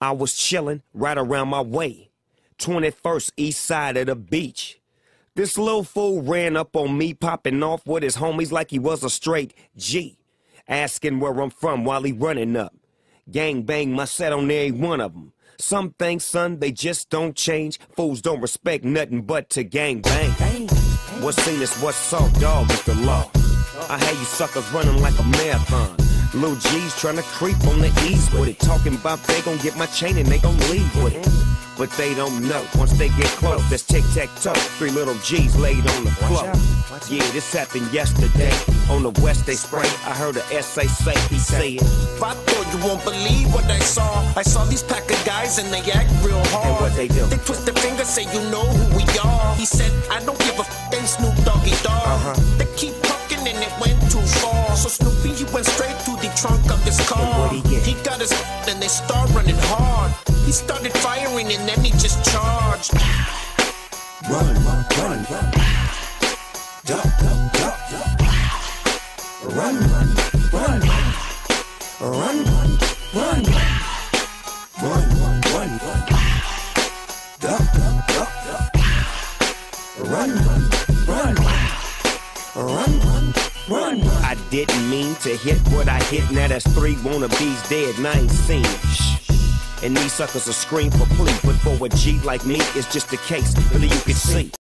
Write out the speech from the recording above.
I was chillin' right around my way. 21st east side of the beach. This little fool ran up on me, popping off with his homies like he was a straight G. Asking where I'm from while he running up. Gang bang my set on every one of them. Some things, son, they just don't change. Fools don't respect nothing but to gang bang. What's seen is what's saw, dog is the law. I had you suckers running like a marathon. Lil G's trying to creep on the ease with it. Talking about they gon' get my chain and they gon' leave with it. But they don't know. Once they get close, there's tic tac toe. Three little G's laid on the floor. Yeah, this happened yesterday. On the west they spray. I heard a SA say he said. I thought you won't believe what I saw. I saw these pack of guys and they act real hard. And what they do? They twist their fingers, say you know who we are. He said, I don't the trunk of his car. he? Got his and they start running hard. He started firing and then he just charged. Run, run, run, run. Duck, duck, duck. Run, run, run, run. Run, run, run, run. Run, run, run, run. Duck, duck, duck. Run, run, run, run. Run, run, run. I didn't mean to hit what I hit. Now that's three wannabes dead and I ain't seen. Shh. And these suckers are scream for plea. But for a G like me, it's just a case. Really, you can see.